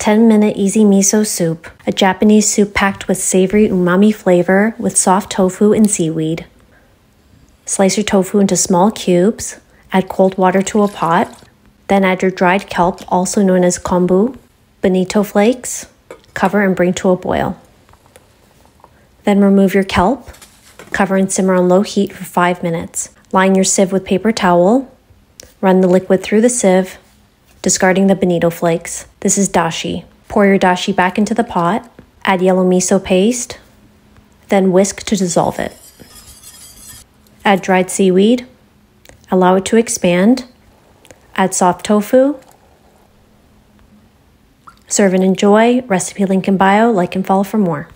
10 minute easy miso soup, a Japanese soup packed with savory umami flavor with soft tofu and seaweed. Slice your tofu into small cubes, add cold water to a pot, then add your dried kelp, also known as kombu, bonito flakes, cover and bring to a boil. Then remove your kelp, cover and simmer on low heat for 5 minutes. Line your sieve with paper towel, run the liquid through the sieve, discarding the bonito flakes. This is dashi. Pour your dashi back into the pot, add yellow miso paste, then whisk to dissolve it. Add dried seaweed, allow it to expand, add soft tofu, serve and enjoy. Recipe link in bio, like and follow for more.